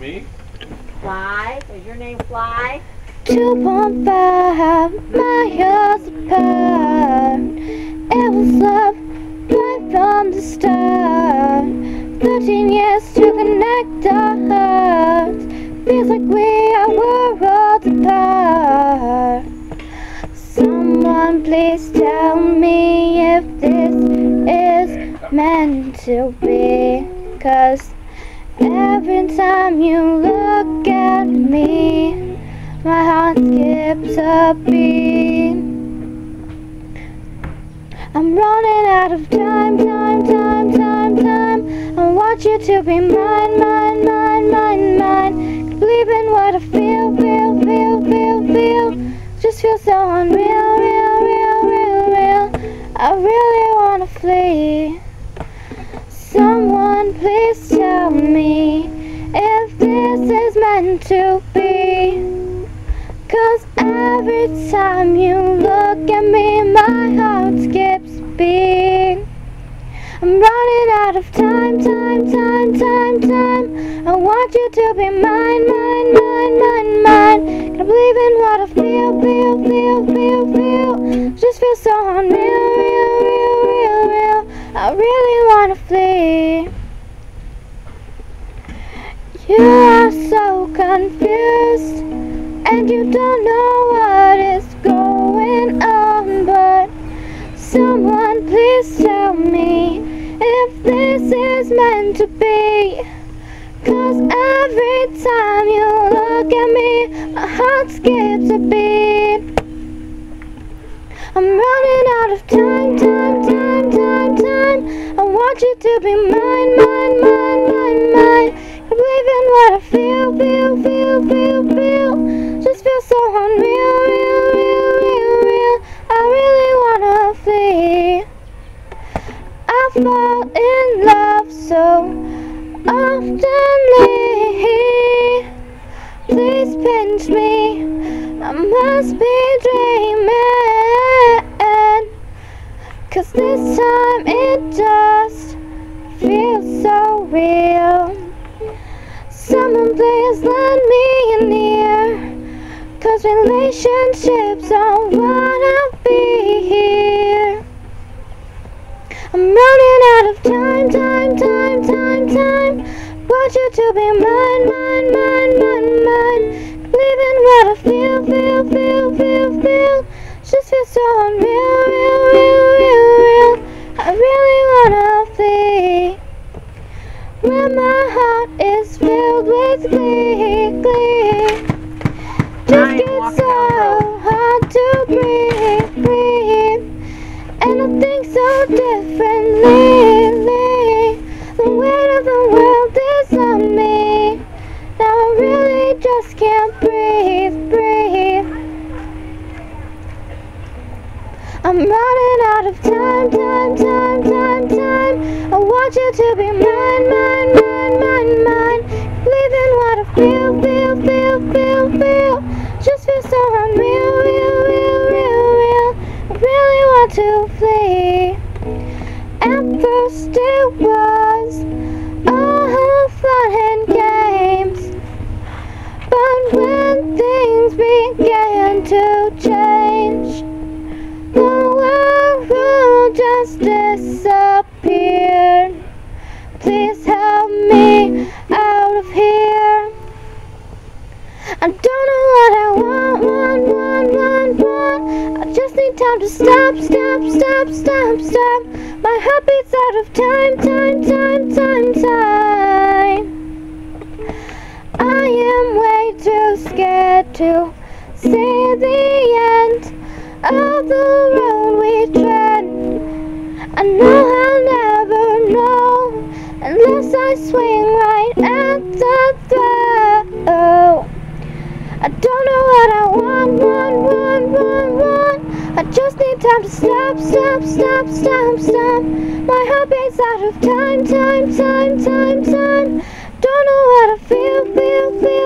me? Fly? Is your name Fly? 2.5 miles apart. It was love right from the start. 13 years to connect our hearts. Feels like we are worlds apart. Someone please tell me if this is meant to be. Cause every time you look at me, my heart skips a beat. I'm running out of time, time, time, time, time. I want you to be mine, mine, mine, mine, mine. Believe in what I feel, feel, feel, feel, feel. Just feel so unreal, every time you look at me, my heart skips beat. I'm running out of time, time, time, time, time. I want you to be mine, mine, mine, mine, mine. Can I believe in what I feel, feel, feel, feel, feel? Just feel so unreal, real, real, real, real. I really wanna flee. You are so confused, and you don't know me if this is meant to be. Cause every time you look at me, my heart skips a beat. Fall in love so oftenly. Please pinch me. I must be dreaming. Cause this time it just feels so real. Someone please lend me an ear. Cause relationships don't wanna be time, time. Want you to be mine, mine, mine, mine, mine. In what I feel, feel, feel, feel, feel. Just feel so unreal, real, real, real, real. I really wanna flee. When my heart is filled with glee, glee. Running out of time, time, time, time, time. I want you to be mine, mine, mine, mine, mine. In what I feel, feel, feel, feel, feel. Just feel so unreal, real, real, real, real. I really want to flee. At first it was time to stop, stop, stop, stop, stop. My heart beats out of time, time, time, time, time. I am way too scared to see the end of the road we tread. I know I'll never know unless I swing right at the throat. I don't know what I want, want, want, want, want. Time to stop, stop, stop, stop, stop. My heart beats out of time, time, time, time, time. Don't know what I feel, feel, feel,